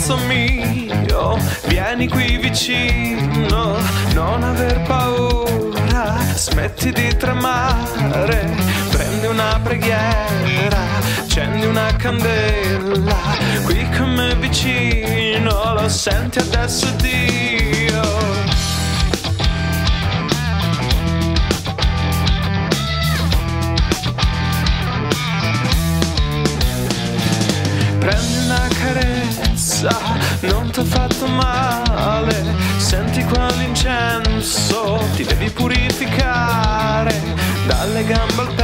ragazzo mio, vieni qui vicino, non aver paura, smetti di tremare, prendi una preghiera, accendi una candela, qui con me vicino, lo senti adesso Dio. Non ti ho fatto male. Senti quell'incenso, ti devi purificare. Dalle gambe al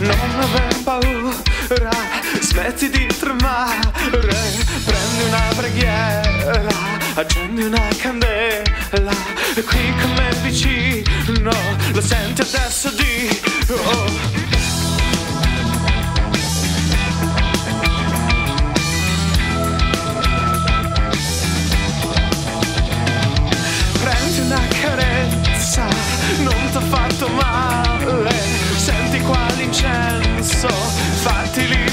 non aver paura, smetti di tremare, prendi una preghiera, accendi una candela, qui con me vicino, lo senti adesso di... oh. Prendi una carezza, non t'ho fatto male. L'incenso, fatti liberare.